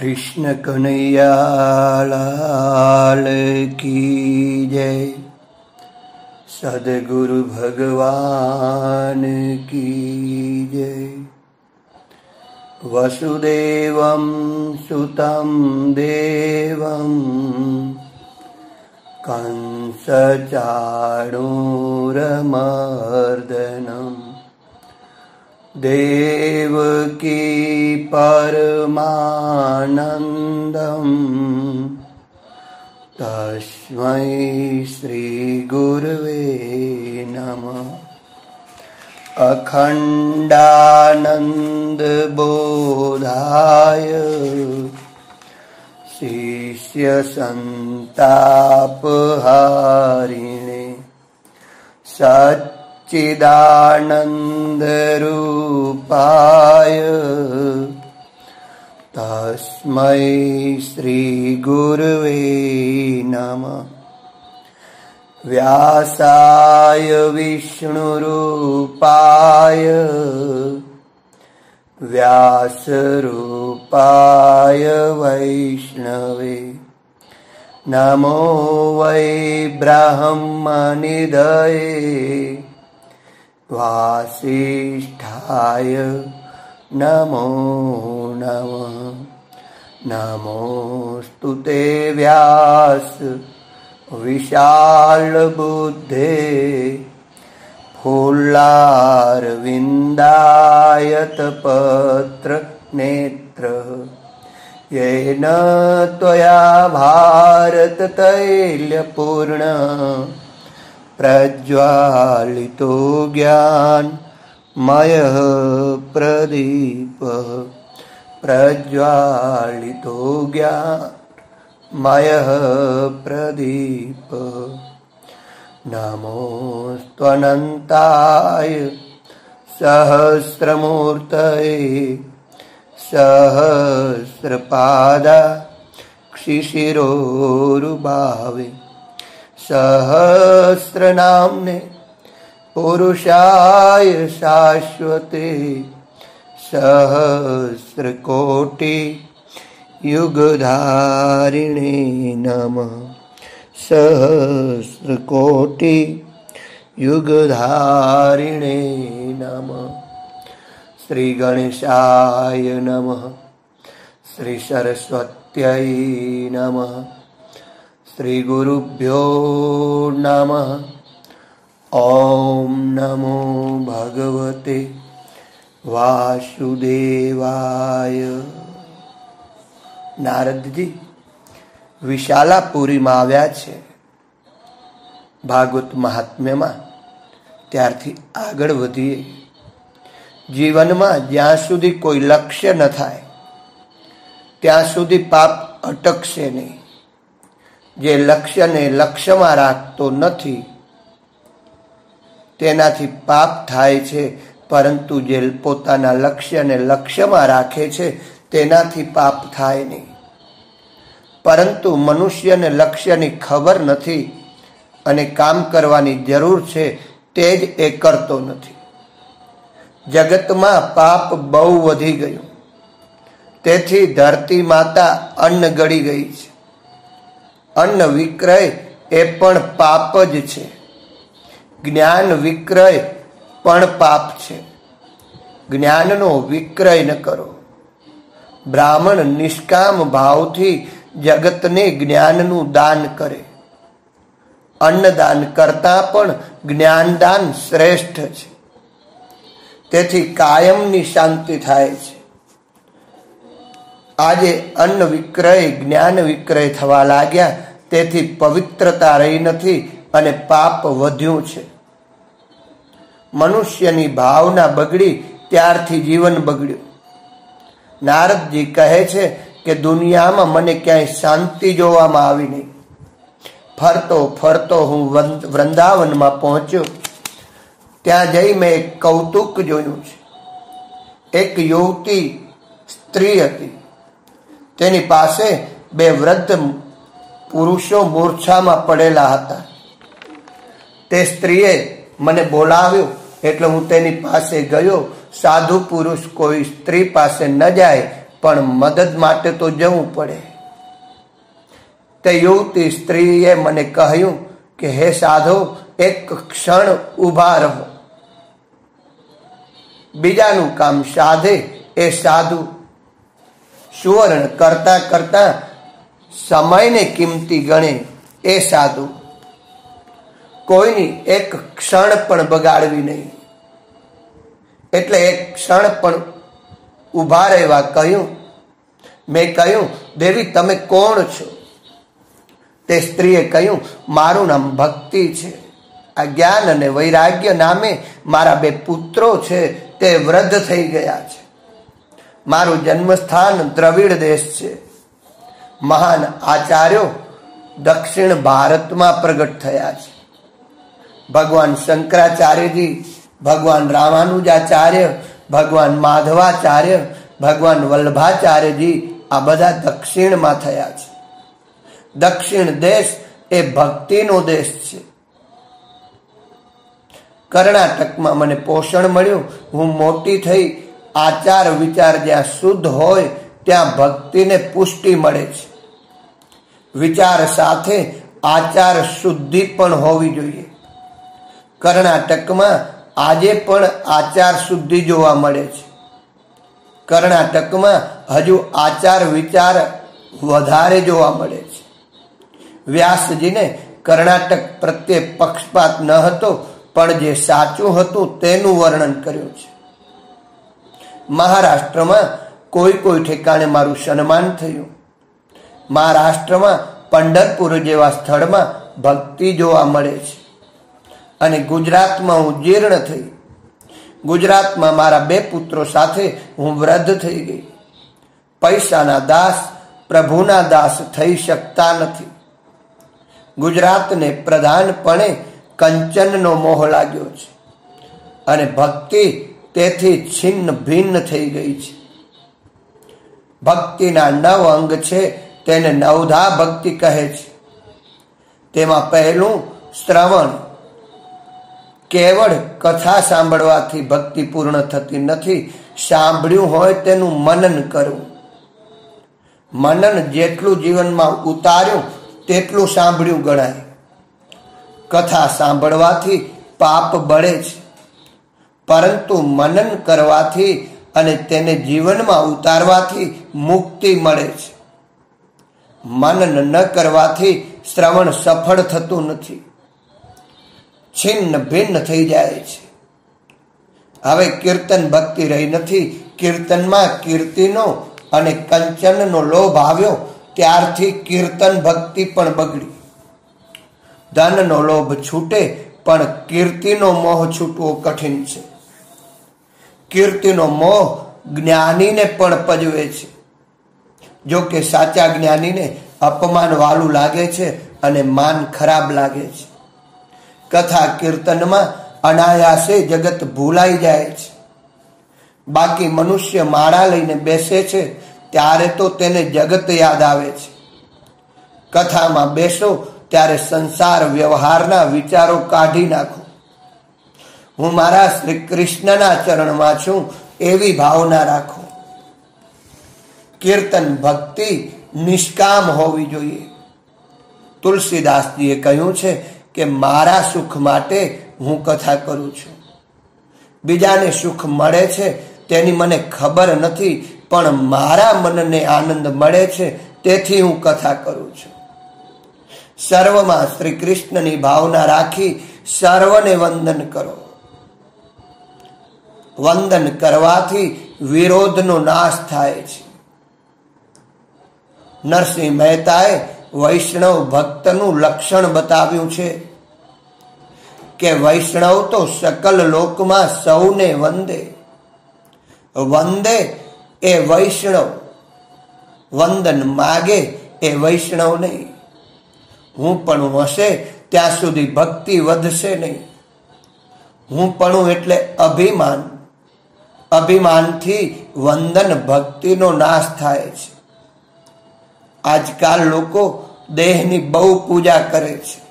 कृष्ण कन्हैयालाल की जय। सदगुरु भगवान की जय। वसुदेवं सुतं देवं कंसचाणूरमर्दनम् देवकी परमानन्दम् तस्मै श्रीगुर्वे नमः अखण्डानन्दबोधाय शिष्यसन्तापहारिणे सच्चिदानन्दरूपाय तस्मै श्रीगुर्वे नमः। व्यासाय विष्णुरूपाय व्यासरूपाय वैष्णवे। नमो वै ब्रह्मनिधये वासिष्ठाय नमो नमः। नमोऽस्तु ते व्यास विशालबुद्धे फुल्लारविन्दायतपत्रनेत्रः। येन त्वया भारततैल्यपूर्ण प्रज्वालितो ज्ञानमयः प्रदीपः। प्रज्वालितो ज्ञानमयः प्रदीपः। नमोऽस्त्वनन्ताय सहस्रमूर्तये सहस्रपादा क्षिशिरोरुभावे सहस्रनाम्ने पुरुषाय शाश्वते सहस्रकोटि युगधारिणे नमः सहस्रकोटि युगधारिणे नमः श्रीगणेशाय नमः श्रीसरस्वत्यै नमः શ્રીગુરુભ્યો નમ ઓમ નમો ભગવતે વાસુદેવાય નારદજી વિશાલાપુરીમાં આવ્યા છે ભાગવત મહાત્મ્યમાં. ત્યારથી આગળ વધીએ. જીવનમાં જ્યાં સુધી કોઈ લક્ષ્ય ન થાય, ત્યાં સુધી પાપ અટકશે નહીં. જે લક્ષ્યને લક્ષ્યમાં રાખતો નથી, તેનાથી પાપ થાય છે, પરંતુ જે પોતાના લક્ષ્યને લક્ષ્યમાં રાખે છે, તેનાથી પાપ થાય નહીં. પરંતુ મનુષ્યને લક્ષ્યની ખબર નથી અને કામ કરવાની જરૂર છે, તે જ એ કરતો નથી. જગતમાં પાપ બહુ વધી ગયું. તેથી ધરતી માતા અન્ન ગળી ગઈ છે. અન્ન વિક્રય એ પણ પાપ જ છે. જ્ઞાન વિક્રય પણ પાપ છે. જ્ઞાનનો વિક્રય ન કરો. બ્રાહ્મણ નિષ્કામ ભાવથી જગતને જ્ઞાનનું દાન કરે. અન્નદાન કરતા પણ જ્ઞાનદાન શ્રેષ્ઠ છે. તેથી કાયમની શાંતિ થાય છે. આજે અન્ન વિક્રય, જ્ઞાન વિક્રય થવા લાગ્યા તેથી પવિત્રતા રહી નથી અને પાપ વધ્યું છે. મનુષ્યની ભાવના બગડી ત્યારથી જીવન બગડ્યું. નારદજી કહે છે કે દુનિયામાં મને ક્યાંય શાંતિ જોવામાં આવી નહીં. ફરતો ફરતો હું વૃંદાવનમાં પહોંચ્યો. ત્યાં જઈ મેં એક કૌતુક જોયું છે. એક યુવતી સ્ત્રી હતી. તેની પાસે બે વૃદ્ધ પુરુષો મૂર્છામાં પડેલા હતા. તે સ્ત્રીએ મને બોલાવ્યો, એટલે હું તેની પાસે ગયો. સાધુ પુરુષ કોઈ સ્ત્રી પાસે ન જાય, પણ મદદ માટે તો જવું પડે. તે યુવતી સ્ત્રીએ મને કહ્યું કે, હે સાધુ, એક ક્ષણ ઊભા રહો. બીજાનું કામ સાધે. એ સાધુ સુવર્ણ કરતા કરતા સમયને કિંમતી ગણે એ સાધુ. કોઈની એક ક્ષણ પણ બગાડવી નહીં. એટલે એક ક્ષણ પણ ઊભા રહેવા કહ્યું. મેં કહ્યું, દેવી, તમે કોણ છો? તે સ્ત્રીએ કહ્યું, મારું નામ ભક્તિ છે. આ જ્ઞાન અને વૈરાગ્ય નામે મારા બે પુત્રો છે, તે વૃદ્ધ થઈ ગયા છે. મારું જન્મસ્થાન દ્રવિડ દેશ છે. મહાન આચાર્યો દક્ષિણ ભારતમાં પ્રગટ થયા છે. ભગવાન શંકરાચાર્યજી, ભગવાન રામાનુજાચાર્ય, ભગવાન માધવાચાર્ય, ભગવાન વલ્લભાચાર્યજી આ બધા દક્ષિણમાં થયા છે. દક્ષિણ દેશ એ ભક્તિનો દેશ છે. કર્ણાટકમાં મને પોષણ મળ્યું. હું મોટી થઈ, આચાર વિચાર જ્યાં શુદ્ધ હોય ત્યાં ભક્તિને પુષ્ટિ મળે છે. વિચાર સાથે આચાર શુદ્ધિ પણ હોવી જોઈએ. કર્ણાટકમાં આજે પણ આચાર શુદ્ધિ જોવા મળે છે. કર્ણાટકમાં હજુ આચાર વિચાર વધારે જોવા મળે છે. વ્યાસજીને કર્ણાટક પ્રત્યે પક્ષપાત ન હતો, પણ જે સાચું હતું તેનું વર્ણન કર્યું છે. મહારાષ્ટ્રમાં કોઈ કોઈ ઠેકાણે મારું સન્માન થયું. મહારાષ્ટ્રમાં પંઢરપુર જેવા સ્થળમાં ભક્તિ જોવા મળે છે. અને ગુજરાતમાં હું જીર્ણ થઈ. ગુજરાતમાં મારા બે પુત્રો સાથે હું વૃદ્ધ થઈ ગઈ. પૈસાના દાસ, પ્રભુના દાસ થઈ શકતા નથી. ગુજરાતને પ્રધાનપણે કંચનનો મોહ લાગ્યો છે. અને ભક્તિ તેથી છિન્ન ભિન્ન થઈ ગઈ છે. ભક્તિના નવ અંગ છે, તેને નવધા ભક્તિ કહે છે. તેમાં પહેલું શ્રવણ. કેવળ કથા સાંભળવાથી ભક્તિ પૂર્ણ થતી નથી, સાંભળ્યું હોય તેનું મનન કરવું. મનન જેટલું જીવનમાં ઉતાર્યું, તેટલું સાંભળ્યું ગણાય. કથા સાંભળવાથી પાપ બળે છે. પરંતુ મનન કરવાથી અને તેને જીવનમાં ઉતારવાથી મુક્તિ મળે છે. મનન ન કરવાથી શ્રવણ સફળ થતું નથી. છિન્ન ભિન્ન થઈ જાય છે. હવે કીર્તન ભક્તિ રહી નથી. કીર્તનમાં કીર્તિનો અને કંચનનો લોભ આવ્યો ત્યારથી કીર્તન ભક્તિ પણ બગડી. ધનનો લોભ છૂટે, પણ કીર્તિનો મોહ છૂટવો કઠિન છે. કીર્તિનો મોહ જ્ઞાનીને પણ પજવે છે. જો કે સાચા જ્ઞાનીને અપમાન વાલું લાગે છે અને માન ખરાબ લાગે છે. કથા કીર્તનમાં અનાયાસે જગત ભૂલાઈ જાય છે. બાકી મનુષ્ય માળા લઈને બેસે છે ત્યારે તો તેને જગત યાદ આવે છે. કથામાં બેસો ત્યારે સંસાર વ્યવહારના વિચારો કાઢી નાખો. હું મારા શ્રી કૃષ્ણના ચરણમાં છું, એવી ભાવના રાખો. કીર્તન ભક્તિ નિષ્કામ હોવી જોઈએ. તુલસીદાસજીએ કહ્યું છે કે મારા સુખ માટે હું કથા કરું છું. બીજાને સુખ મળે છે તેની મને ખબર નથી, પણ મારા મનને આનંદ મળે છે તેથી હું કથા કરું છું. સર્વમાં શ્રી કૃષ્ણની ભાવના રાખી સર્વને વંદન કરો. વંદન કરવાથી વિરોધનો નાશ થાય છે. નરસિંહ મહેતાએ વૈષ્ણવ ભક્તનું લક્ષણ બતાવ્યું છે કે વૈષ્ણવ તો સકલ લોકમાં સૌને વંદે. વંદે એ વૈષ્ણવ. વંદન માગે એ વૈષ્ણવ નહીં હું પણ હશે ત્યાં સુધી ભક્તિ વધશે નહીં. હું પણ એટલે અભિમાન. અભિમાનથી વંદન ભક્તિનો નાશ થાય છે. આજકાલ લોકો દેહની બહુ પૂજા કરે છે.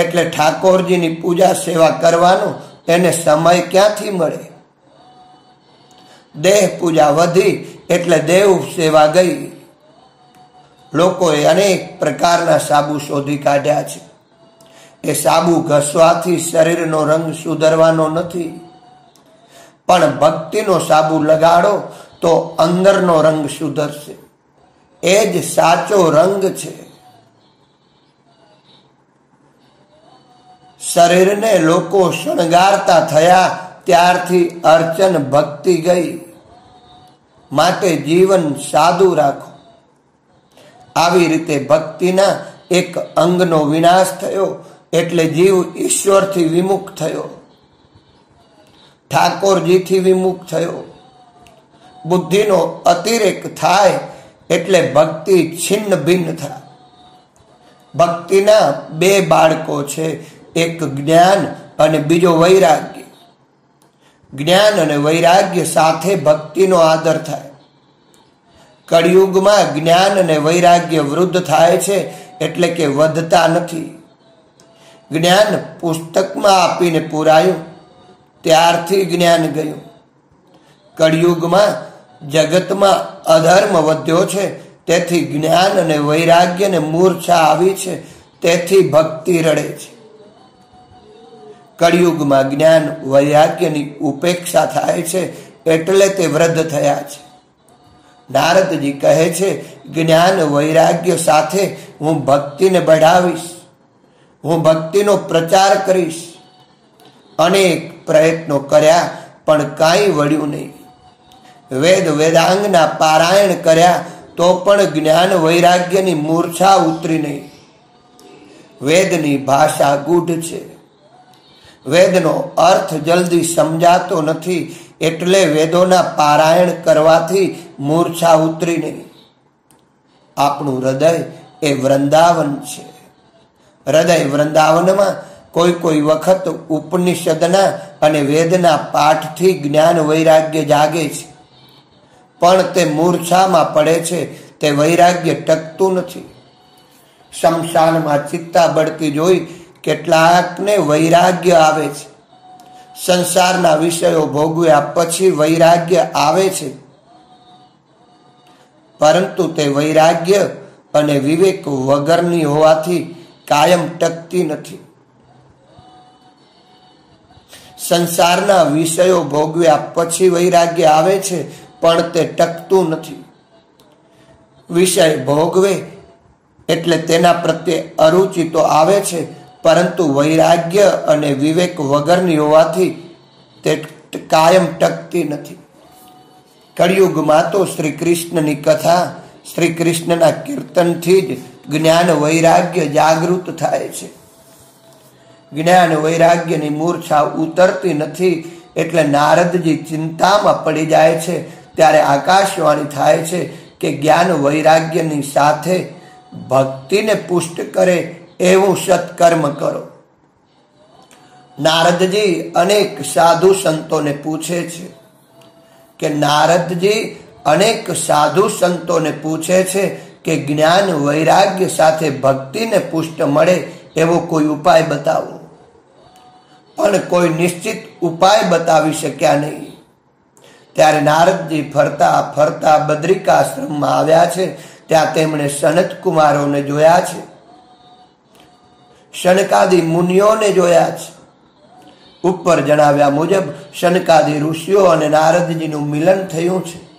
એટલે ઠાકોરજીની પૂજા સેવા કરવાનો એને સમય ક્યાંથી મળે? દેહ પૂજા વધી એટલે દેવ સેવા ગઈ. લોકોએ અનેક પ્રકારના સાબુ શોધી કાઢ્યા છે. એ સાબુ ઘસવાથી શરીરનો રંગ સુધરવાનો નથી. પણ ભક્તિનો સાબુ લગાડો તો અંદરનો રંગ સુધરશે. એ જ સાચો રંગ છે. શરીરને લોકો શણગારતા થયા ત્યારથી અર્ચન ભક્તિ ગઈ. માટે જીવન સાદું રાખો. આવી રીતે ભક્તિના એક અંગનો વિનાશ થયો, એટલે જીવ ઈશ્વરથી વિમુખ થયો. ઠાકોરજીથી વિમુખ થયો. બુદ્ધિનો અતિરેક થાય એટલે ભક્તિ છિન્ન ભિન્ન થાય. ભક્તિના બે બાળકો છે, એક જ્ઞાન અને બીજો વૈરાગ્ય. જ્ઞાન અને વૈરાગ્ય સાથે ભક્તિનો આદર થાય. કળિયુગમાં જ્ઞાન અને વૈરાગ્ય વૃદ્ધ થાય છે એટલે કે વધતા નથી. જ્ઞાન પુસ્તકમાં આપીને પુરાયું. ત્યારથી જ્ઞાન ગયું. કળિયુગમાં જગતમાં અધર્મ વધ્યો છે, તેથી જ્ઞાન અને વૈરાગ્યને મૂર્છા આવી છે, તેથી ભક્તિ રડે છે. કળિયુગમાં જ્ઞાન વૈરાગ્યની ઉપેક્ષા થાય છે, એટલે તે વૃદ્ધ થયા છે. નારદજી કહે છે, જ્ઞાન વૈરાગ્ય સાથે હું ભક્તિને બઢાવીશ, હું ભક્તિનો પ્રચાર કરીશ. અનેક પ્રયત્નો કર્યા, પણ કાંઈ વળ્યું નહીં. વેદ વેદાંગના પારાયણ કર્યા, તો પણ જ્ઞાન વૈરાગ્યની મૂર્છા ઉતરી નહીં. વેદની ભાષા ગૂઢ છે. વેદનો અર્થ જલ્દી સમજાતો નથી, એટલે વેદોના પારાયણ કરવાથી મૂર્છા ઉતરી નહીં. આપણું હૃદય એ વૃંદાવન છે. હૃદય વૃંદાવનમાં કોઈ કોઈ વખત ઉપનિષદના અને વેદના પાઠથી જ્ઞાન વૈરાગ્ય જાગે છે. પણ તે મૂર્છામાં પડે છે, તે વૈરાગ્ય ટકતું નથી. શમશાનમાં ચિત્તા બળતી જોઈ કેટલાકને વૈરાગ્ય આવે છે. સંસારના વિષયો ભોગવ્યા પછી વૈરાગ્ય આવે છે. પરંતુ તે વૈરાગ્ય અને વિવેક વગરની હોવાથી કાયમ ટકતી નથી. સંસારના વિષયો ભોગવ્યા પછી વૈરાગ્ય આવે છે, પણ તે ટકતું નથી. વિષય ભોગવે એટલે તેના પ્રત્યે અરુચિ તો આવે છે, પરંતુ વૈરાગ્ય અને વિવેક વગરની હોવાથી તે કાયમ ટકતી નથી. કળિયુગમાં તો શ્રી કૃષ્ણની કથા શ્રી કૃષ્ણના કીર્તનથી જ જ્ઞાન વૈરાગ્ય જાગૃત થાય છે. જ્ઞાન વૈરાગ્યની મૂર્છા ઉતરતી નથી એટલે નારદજી ચિંતામાં પડી જાય છે. ત્યારે આકાશવાણી થાય છે કે જ્ઞાન વૈરાગ્યની સાથે ભક્તિને પુષ્ટ કરે એવું સત્કર્મ કરો. નારદજી અનેક સાધુ સંતોને પૂછે છે કે નારદજી અનેક સાધુ સંતોને પૂછે છે કે જ્ઞાન, વૈરાગ્ય સાથે ભક્તિને પુષ્ટ મળે એવો કોઈ ઉપાય બતાવો? પણ કોઈ નિશ્ચિત ઉપાય બતાવી શક્યા નહીં. ત્યારે નારદજી ફરતા ફરતા બદ્રિકાશ્રમમાં આવ્યા છે. ત્યાં તેમણે સનત કુમારોને જોયા છે. શનકાદી મુનિઓને જોયા છે. ઉપર જણાવ્યા મુજબ, શનકાદી ઋષિઓ અને નારદજીનું મિલન થયું છે.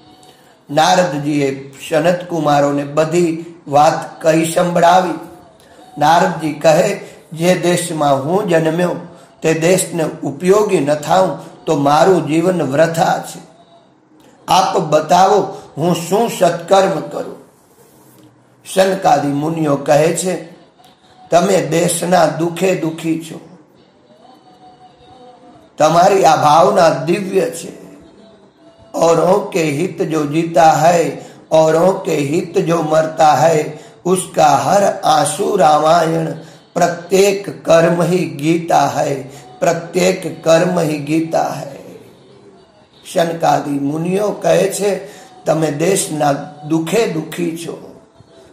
નારદજીએ સનત કુમારોને બધી વાત કહી સંભળાવી. નારદજી કહે, જે દેશમાં હું જન્મ્યો તે દેશને ઉપયોગી ન થાઉં તો મારું જીવન વ્રથા છે આપ બતાવો હું શું સત્કર્મ કરું શનકાદી મુનિઓ કહે છે તમે દેશના દુખે દુખી છો તમારી આ ભાવના દિવ્ય છે औरों के हित जो जीता है औरों के हित जो मरता है उसका हर आंसू रामायण प्रत्येक कर्म ही गीता है प्रत्येक कर्म ही गीता है શનકાદી મુનિઓ કહે છે તમે દેશના દુખે દુખી છો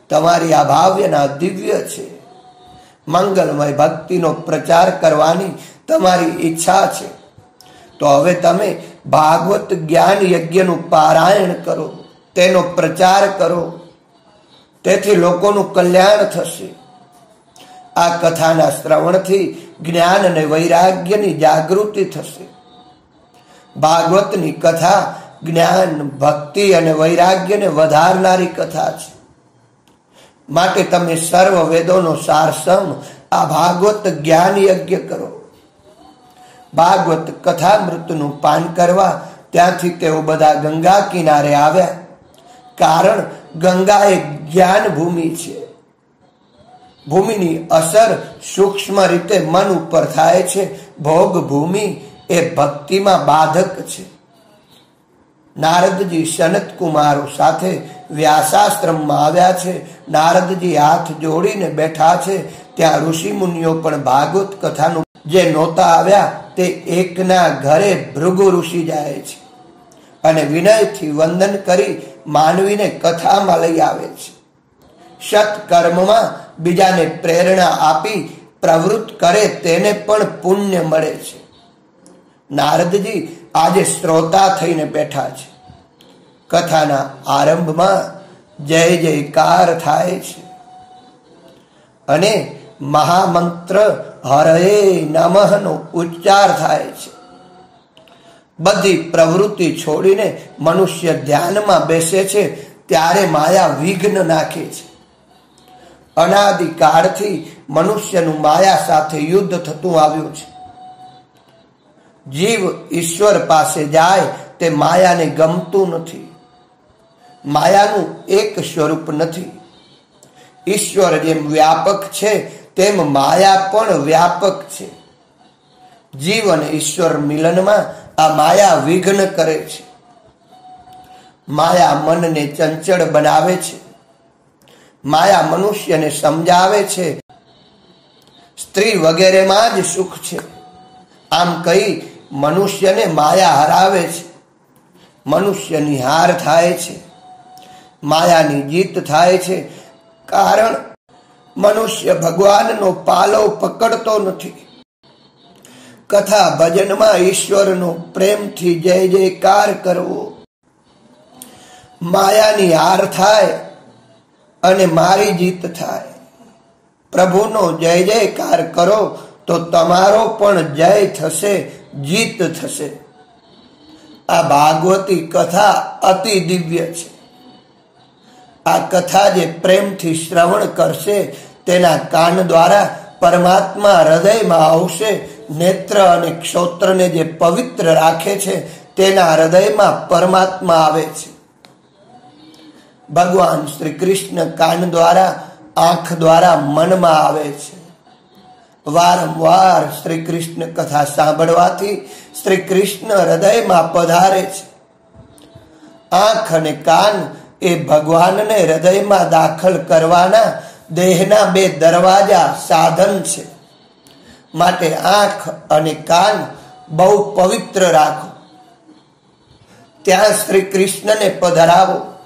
તમારી આ ભાવ્યના દિવ્ય છે મંગલમય ભક્તિનો પ્રચાર કરવાની તમારી ઈચ્છા છે તો હવે તમે ભાગવત જ્ઞાન યજ્ઞનું પારાયણ કરો તેનો પ્રચાર કરો તેથી લોકોનું કલ્યાણ થશે આ કથાના શ્રવણથી જ્ઞાન અને વૈરાગ્યની જાગૃતિ થશે. ભાગવતની કથા જ્ઞાન, ભક્તિ અને વૈરાગ્યને વધારનારી કથા છે. માટે તમે સર્વ વેદોનો સારસમ આ ભાગવત જ્ઞાન યજ્ઞ કરો. ભાગવત કથામૃતનું પાન કરવા ત્યાંથી તેઓ બધા ગંગા કિનારે આવ્યા. કારણ ગંગા એ જ્ઞાન ભૂમિ છે. ભૂમિની અસર સૂક્ષ્મ રીતે મન ઉપર થાય છે. ભોગ ભૂમિ એ ભક્તિમાં બાધક છે. નારદજી સનત કુમારો સાથે વ્યાસાશ્રમમાં આવ્યા છે. નારદજી હાથ જોડીને બેઠા છે. ત્યાં ઋષિ મુનિઓ પણ ભાગવત કથાનું જે નહોતા આવ્યા તે એકના ઘરે ભૃગુ ઋષિ જાય છે અને વિનયથી વંદન કરી માનવીને કથામાં લઈ આવે છે. સત કર્મમાં બીજાને પ્રેરણા આપી પ્રવૃત્ત કરે તેને પણ પુણ્ય મળે છે. નારદજી આજે શ્રોતા થઈને બેઠા છે. કથાના આરંભમાં જય જયકાર થાય છે. અને મહામંત્ર હરે નમઃનો ઉચ્ચાર થાય છે. બધી પ્રવૃત્તિ છોડીને મનુષ્ય ધ્યાનમાં બેસે છે, ત્યારે માયા વિઘ્ન નાખે છે. અનાદિકાળથી મનુષ્યનું માયા સાથે યુદ્ધ થતું આવ્યું છે. જીવ ઈશ્વર પાસે જાય તે માયાને ગમતું નથી. માયાનું એક સ્વરૂપ નથી. ઈશ્વર જેમ વ્યાપક છે, તેમ માયા પણ વ્યાપક છે. જીવ અને ઈશ્વર મિલનમાં આ માયા વિઘ્ન કરે છે. માયા મનને ચંચળ બનાવે છે. માયા મનુષ્યને સમજાવે છે. સ્ત્રી વગેરેમાં જ સુખ છે. આમ કહી મનુષ્યને માયા હરાવે છે? મનુષ્યની હાર થાય છે. માયાની જીત થાય છે. કારણ મનુષ્ય ભગવાનનો પાલો પકડતો નથી. કથા ભજનમાં ઈશ્વરનો પ્રેમથી જય જયકાર કરવો. માયાની હાર થાય અને મારી જીત થાય. પ્રભુનો જય જયકાર કરો તો તમારો પણ જય થશે, જીત થશે. આ ભાગવતી કથા અતિ દિવ્ય છે. આ કથા જે પ્રેમથી શ્રવણ કરશે, તેના કાન દ્વારા પરમાત્મા હૃદયમાં આવશે, નેત્ર અને ક્ષોત્રને જે પવિત્ર રાખે છે, તેના હૃદયમાં પરમાત્મા આવે છે. ભગવાન શ્રી કૃષ્ણ કાન દ્વારા, આંખ દ્વારા મનમાં આવે છે. વારંવાર શ્રી કૃષ્ણ કથા સાંભળવાથી શ્રી કૃષ્ણ હૃદયમાં પધારે છે. આંખ અને કાન એ ભગવાનને હૃદયમાં દાખલ કરવાના દેહના બે દરવાજા સાધન છે. માટે આંખ અને કાન બહુ પવિત્ર રાખો. ત્યાં શ્રી કૃષ્ણને પધરાવો.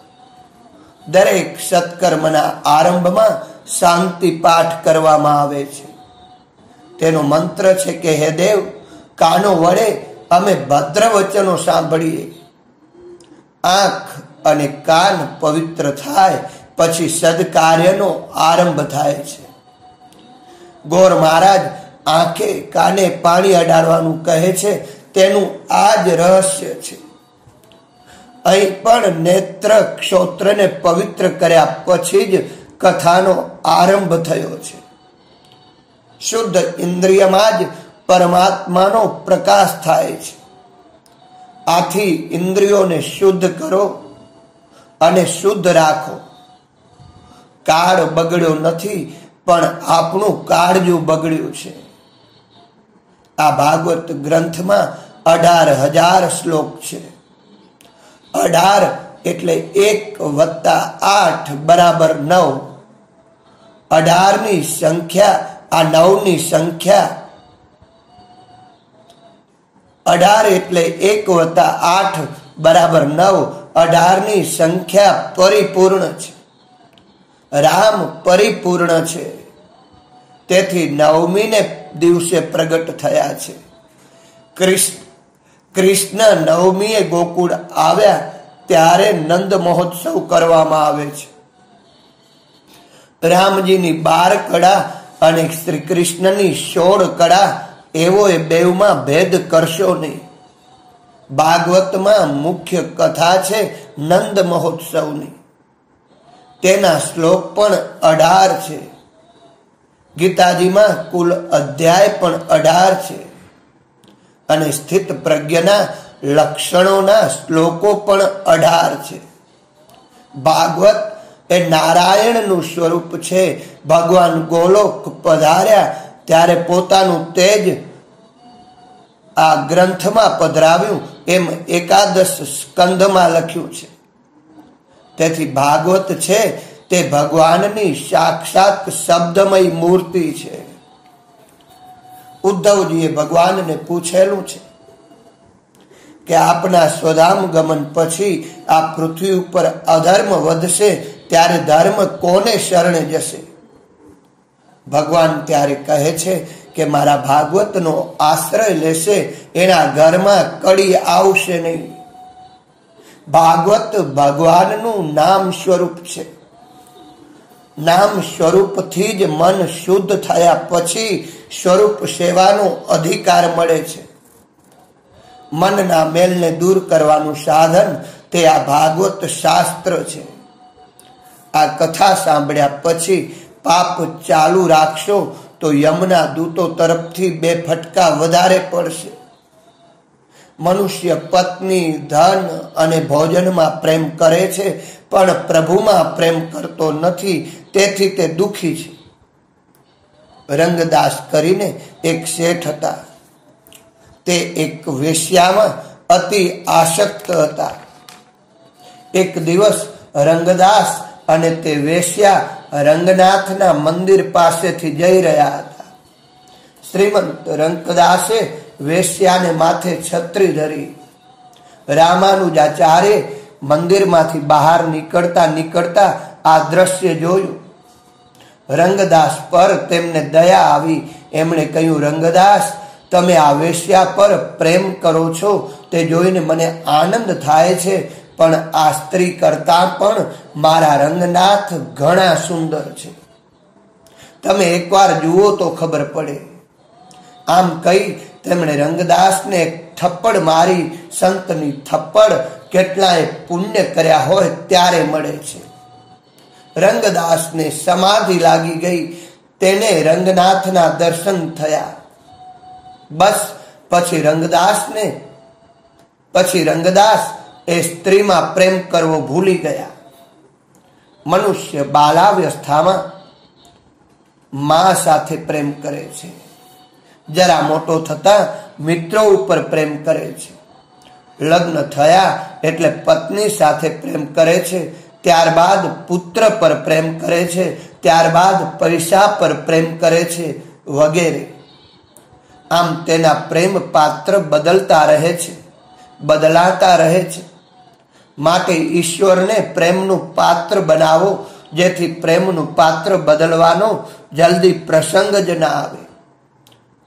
દરેક સત્કર્મના આરંભમાં શાંતિ પાઠ કરવામાં આવે છે. તેનો મંત્ર છે કે, હે દેવ, કાનો વડે અમે ભદ્ર વચનો સાંભળીએ. આંખ અને કાન પવિત્ર થાય, પછી સદકાર્યનો આરંભ થાય છે. ગોર મહારાજ આંખે કાને પાણી અડાડવાનું કહે છે, તેનું આ જ રહસ્ય છે. અહીં પણ નેત્ર ક્ષોત્રને પવિત્ર કર્યા પછી જ કથાનો આરંભ થયો છે. શુદ્ધ ઇન્દ્રિયમાં જ પરમાત્માનો પ્રકાશ થાય છે. આથી ઇન્દ્રિયોને શુદ્ધ કરો અને શુદ્ધ રાખો. કાળ બગડ્યો નથી, પણ આપણું કાળજું બગડ્યું છે. આ ભાગવત ગ્રંથમાં અઢાર હજાર શ્લોક છે. અઢાર એટલે એક વત્તા આઠ બરાબર નવ. અઢારની સંખ્યા, આ નવની સંખ્યા. અઢાર એટલે એક વત્તા આઠ બરાબર નવ. અઢારની સંખ્યા પરિપૂર્ણ છે. રામ પરિપૂર્ણ છે. તેથી નવમીને દિવસે પ્રગટ થયા છે. કૃષ્ણ નવમીએ ગોકુળ આવ્યા ત્યારે નંદ મહોત્સવ કરવામાં આવે છે. રામજીની બાર કળા અને શ્રી કૃષ્ણની સોળ કળા એવો એ બેવમાં ભેદ કરશો નહીં. ભાગવતમાં મુખ્ય કથા છે નંદ મહોત્સવની. તેના શ્લોક પણ અઢાર છે. ગીતાજીમાં કુલ અધ્યાય પણ અઢાર છે. અને સ્થિત પ્રજ્ઞના લક્ષણોના શ્લોકો પણ અઢાર છે. ભાગવત એ નારાયણનું સ્વરૂપ છે. ભગવાન ગોલોક પધાર્યા ત્યારે પોતાનું તેજ આ ગ્રંથમાં પધરાવ્યું. એમ એકાદશ સ્કંદમાં લખ્યું છે. તેથી ભાગવત છે તે ભગવાનની સાક્ષાત શબ્દમય મૂર્તિ છે. ઉદ્ધવજીએ ભગવાનને પૂછેલું છે કે આપના સ્વધામ ગમન પછી આ પૃથ્વી ઉપર અધર્મ વધશે ત્યારે ધર્મ કોને શરણે જશે? ભગવાન ત્યારે કહે છે કે મારા ભાગવતનો આશ્રય લેશે, એના ઘરમાં કડી આવશે નહીં. ભાગવત ભગવાનનું નામ સ્વરૂપ છે. નામ સ્વરૂપથી જ મન શુદ્ધ થયા પછી સ્વરૂપ સેવાનો અધિકાર મળે છે. મનના મેલને દૂર કરવાનું સાધન તે આ ભાગવત શાસ્ત્ર છે. આ કથા સાંભળ્યા પછી પાપ ચાલુ રાખશો તો યમના દૂતો તરફથી બે ફટકા વધારે પડશે. મનુષ્ય પત્ની ધન અને ભોજનમાં પ્રેમ કરે છે, પણ પ્રભુમાં પ્રેમ કરતો નથી, તેથી તે દુઃખી છે. રંગદાસ કરીને એક શેઠ હતા. તે એક વેશ્યામાં અતિ આસક્ત હતા. એક દિવસ રંગદાસ અને તે વેશ્યા રંગનાથના મંદિર પાસેથી જઈ રહ્યા હતા. શ્રીમંત રંગદાસે વેશ્યાને માથે છત્રી ધરી. રામાનુજાચાર્ય મંદિરમાંથી બહાર નીકળતા નીકળતા આ દ્રશ્ય જોયું. રંગદાસ પર તેમને દયા આવી. એમણે કહ્યું, રંગદાસ, તમે આ વેશ્યા પર પ્રેમ કરો છો. તે જોઈને મને આનંદ થાય છે, પણ આ સ્ત્રી કરતા પણ મારા રંગનાથ ઘણા સુંદર છે. તમે એકવાર જુઓ તો ખબર પડે. આમ કહી તેમણે રંગદાસને થપ્પડ મારી, સંતની થપ્પડ કેટલાય પુણ્ય કર્યા હોય ત્યારે મળે છે. રંગદાસને સમાધિ લાગી ગઈ, તેને રંગનાથના દર્શન થયા. બસ, પછી રંગદાસને, પછી રંગદાસ એ સ્ત્રીમાં પ્રેમ કરવો ભૂલી ગયા. મનુષ્ય બાલાવ્યસ્થામાં મા સાથે પ્રેમ કરે છે. જરા મોટો થતા મિત્રો ઉપર પ્રેમ કરે છે. લગ્ન થયા એટલે પત્ની સાથે પ્રેમ કરે છે. ત્યારબાદ પુત્ર પર પ્રેમ કરે છે. ત્યારબાદ પૈસા પર પ્રેમ કરે છે વગેરે. આમ તેના પ્રેમ પાત્ર બદલતા રહે છે. બદલાતા રહે છે. માટે ઈશ્વરને પ્રેમનું પાત્ર બનાવો, જેથી પ્રેમનું પાત્ર બદલવાનો જલ્દી પ્રસંગ જ ના આવે.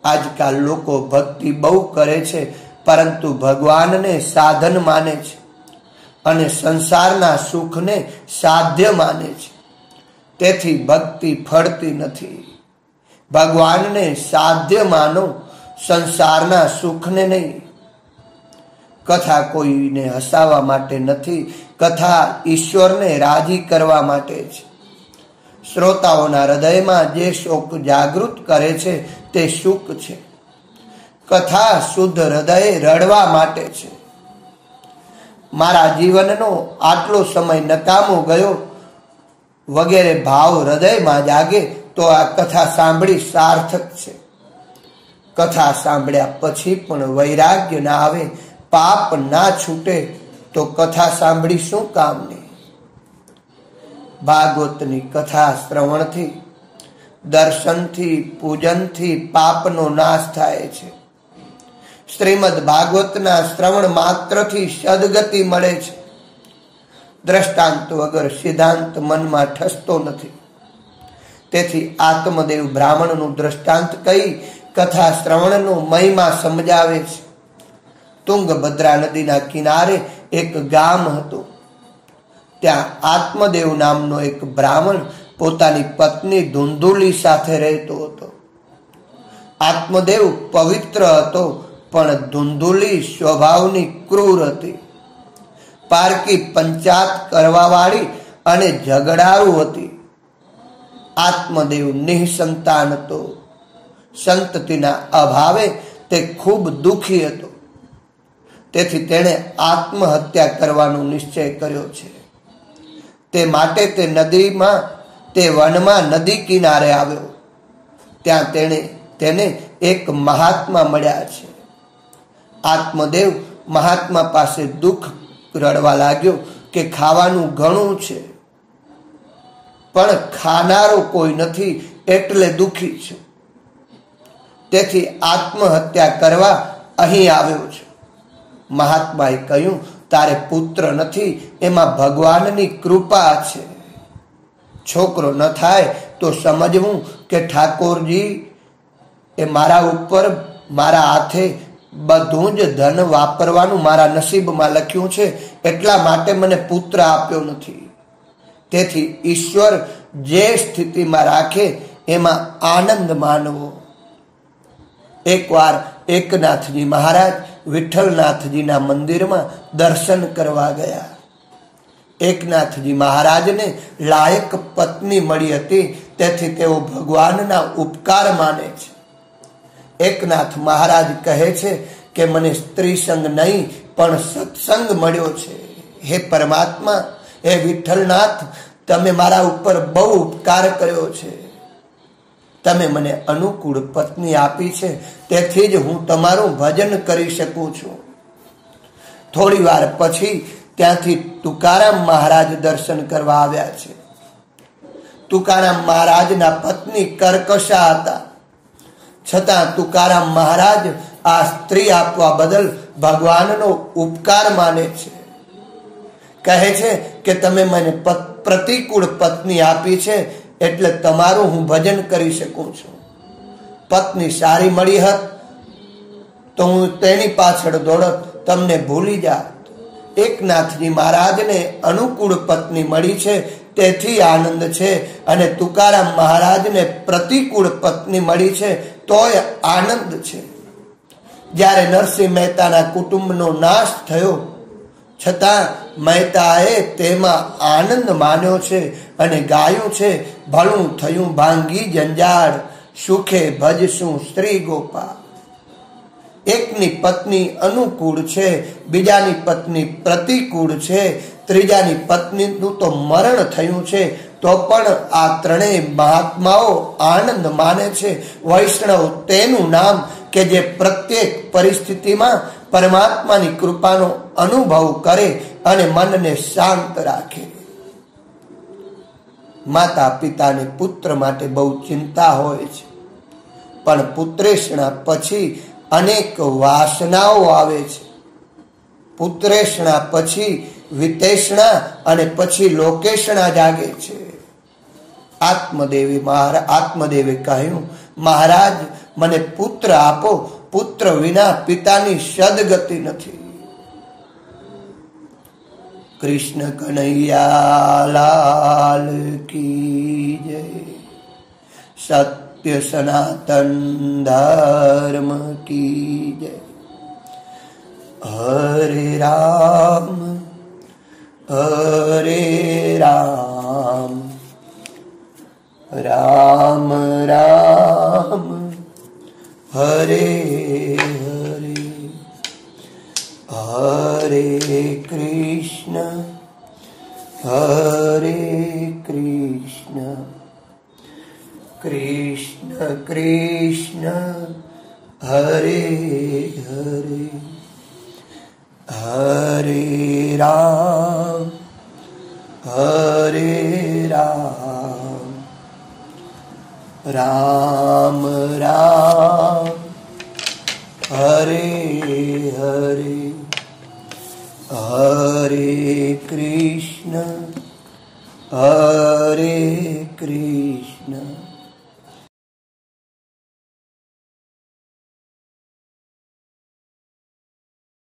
આજકાલ લોકો ભક્તિ બહુ કરે છે, પરંતુ ભગવાનને સાધન માને છે અને સંસારના સુખને સાધ્ય માને છે. તેથી ભક્તિ ફળતી નથી. ભગવાનને સાધ્ય માનો સંસારના સુખને નહીં. કથા કોઈને હસાવવા માટે નથી, કથા ઈશ્વરને રાજી કરવા માટે છે. શ્રોતાઓના હૃદયમાં જે શોક જાગૃત કરે છે તે સુખ છે. કથા શુદ્ધ હૃદય રડવા માટે છે. મારા જીવનનો આટલો સમય નકામો ગયો, વગેરે ભાવ હૃદયમાં જાગે, તો આ કથા સાંભળી સાર્થક છે. કથા સાંભળ્યા પછી પણ વૈરાગ્ય ના આવે, પાપ ના છૂટે, તો કથા સાંભળી શું કામની? ભાગવતની કથા શ્રવણથી દર્શનથી, પૂજનથી પાપનો નાશ થાય છે. શ્રીમદ ભાગવતના શ્રવણ માત્રથી સદગતિ મળે છે. દ્રષ્ટાંત વગર સિદ્ધાંત મનમાં ઠસતો નથી. તેથી આત્મદેવ બ્રાહ્મણનું દ્રષ્ટાંત કઈ કથા શ્રવણનો મહિમા સમજાવે છે. તુંગભદ્રા નદીના કિનારે એક ગામ હતું. ત્યાં આત્મદેવ નામનો એક બ્રાહ્મણ પોતાની પત્ની ધુંધુલી સાથે રહેતો હતો. આત્મદેવ પવિત્ર હતો, પણ ધુંધુલી સ્વભાવની ક્રૂર હતી. પારકી પંચાત કરવાવાળી અને ઝઘડાળુ હતી. આત્મદેવ નિઃસંતાન હતો સંતતિના અભાવે તે ખૂબ દુઃખી હતો. તેથી તેણે આત્મહત્યા કરવાનો નિશ્ચય કર્યો છે. તે માટે તે નદીમાં તે વનમાં નદી કિનારે આવ્યો. ત્યાં તેણે તેને એક મહાત્મા મળ્યા છે. આત્મદેવ મહાત્મા પાસે દુઃખ રડવા લાગ્યો કે ખાવાનું ઘણું છે. પણ ખાનારો કોઈ નથી એટલે દુઃખી છે. તેથી આત્મહત્યા કરવા અહીં આવ્યો છે. મહાત્માએ કહ્યું, તારે પુત્ર નથી, એમાં ભગવાનની કૃપા છે. છોકરો ન થાય તો સમજવું કે ઠાકોરજી, એ મારા ઉપર, મારા હાથે બધું જ ધન વાપરવાનું મારા નસીબમાં લખ્યું છે. એટલા માટે મને પુત્ર આપ્યો નથી. તેથી ઈશ્વર જે સ્થિતિમાં રાખે એમાં આનંદ માનવો. એકવાર એકનાથજી મહારાજ વિઠ્ઠલનાથજીના મંદિરમાં દર્શન કરવા ગયા. એકનાથજી મહારાજને લાયક પત્ની મળી હતી. તેથી તેઓ ભગવાનના ઉપકાર માને છે. એકનાથ મહારાજ કહે છે કે મને સ્ત્રી સંગ નહીં, પણ સત્સંગ મળ્યો છે. હે પરમાત્મા, હે વિઠ્ઠલનાથ, તમે મારા ઉપર બહુ ઉપકાર કર્યો છે. તમે મને અનુકૂળ પત્ની આપી છે, તેથી જ હું તમારું ભજન કરી શકું છું. થોડી વાર પછી ત્યાંથી તુકારામ મહારાજ દર્શન કરવા આવ્યા છે. તુકારામ મહારાજના પત્ની કર્કશા હતા. છતાં તુકારામ મહારાજ આ સ્ત્રી આપવા બદલ ભગવાનનો ઉપકાર માને છે. કહે છે કે તમે મને પ્રતિકૂળ પત્ની આપી છે એટલે તમારું હું ભજન કરી શકું છું. પત્ની સારી મળી હત તો હું તેની પાછળ દોડત, તમને ભૂલી જાત. એકનાથજી મહારાજને અનુકૂળ પત્ની મળી છે, તેથી આનંદ છે. અને તુકારામ મહારાજને પ્રતિકૂળ પત્ની મળી છે, તોય આનંદ છે. જ્યારે નરસિંહ મહેતાના કુટુંબનો નાશ થયો, છતાં મહેતાએ તેમાં આનંદ માન્યો છે અને ગાયું છે, ભલું થયું ભાંગી જંજાળ, સુખે ભજશું શ્રી ગોપાલ. એકની પત્ની અનુકૂળ છે, બીજાની પત્ની પ્રતિકૂળ છે, ત્રીજાની પત્નીનું તો મરણ થયું છે, તો પણ આ ત્રણેય મહાત્માઓ આનંદ માને છે. વૈષ્ણવ, તેનું નામ કે જે પ્રત્યેક પરિસ્થિતિમાં પરમાત્માની કૃપાનો અનુભવ કરે અને મનને શાંત રાખે. માતા પિતાને પુત્ર માટે બહુ ચિંતા હોય છે. પણ પુત્રેષણા પછી અનેક વાસનાઓ આવે છે. પુત્રેષણા પછી વિતેષણા અને પછી લોકેશણા જાગે છે. આત્મદેવી મહારાજ આત્મદેવે કહ્યું, મહારાજ, મને પુત્ર આપો, પુત્ર વિના પિતાની સદગતિ નથી. કૃષ્ણ કનૈયા લાલ કી જય. સત્ય સનાતન ધર્મ કી જય હરે રામ હરે રામ રામ રામ હરે હરે